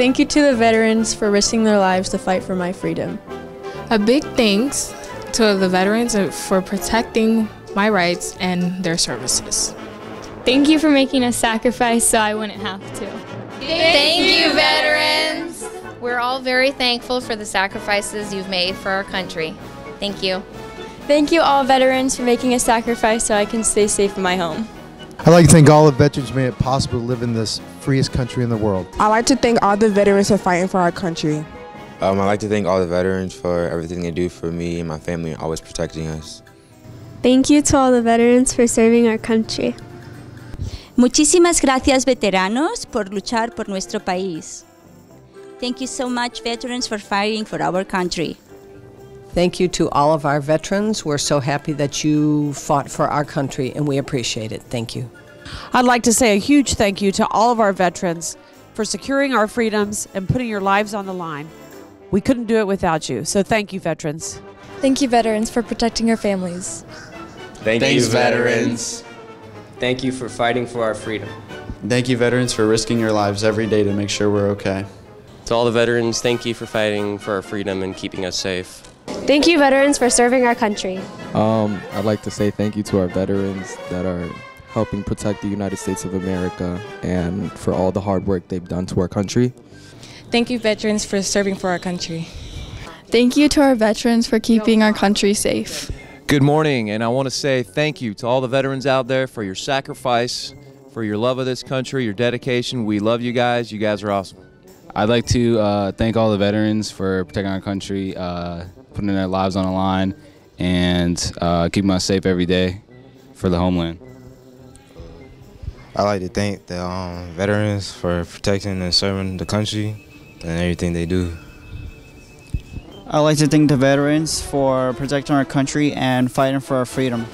Thank you to the veterans for risking their lives to fight for my freedom. A big thanks to the veterans for protecting my rights and their services. Thank you for making a sacrifice so I wouldn't have to. Thank you, veterans. We're all very thankful for the sacrifices you've made for our country. Thank you. Thank you, all veterans, for making a sacrifice so I can stay safe in my home. I'd like to thank all the veterans who made it possible to live in this freest country in the world. I'd like to thank all the veterans for fighting for our country. Um, I'd like to thank all the veterans for everything they do for me and my family, and always protecting us. Thank you to all the veterans for serving our country. Muchísimas gracias, veteranos, por luchar por nuestro país. Thank you so much, veterans, for fighting for our country. Thank you to all of our veterans. We're so happy that you fought for our country, and we appreciate it. Thank you. I'd like to say a huge thank you to all of our veterans for securing our freedoms and putting your lives on the line. We couldn't do it without you, so thank you, veterans. Thank you, veterans, for protecting our families. Thank Thanks, you, veterans. Thank you for fighting for our freedom. Thank you, veterans, for risking your lives every day to make sure we're okay. To all the veterans, thank you for fighting for our freedom and keeping us safe. Thank you, veterans, for serving our country. Um, I'd like to say thank you to our veterans that are helping protect the United States of America and for all the hard work they've done to our country. Thank you, veterans, for serving for our country. Thank you to our veterans for keeping our country safe. Good morning, and I want to say thank you to all the veterans out there for your sacrifice, for your love of this country, your dedication. We love you guys. You guys are awesome. I'd like to uh, thank all the veterans for protecting our country, uh, putting their lives on the line, and uh, keeping us safe every day for the homeland. I'd like to thank the um, veterans for protecting and serving the country and everything they do. I'd like to thank the veterans for protecting our country and fighting for our freedom.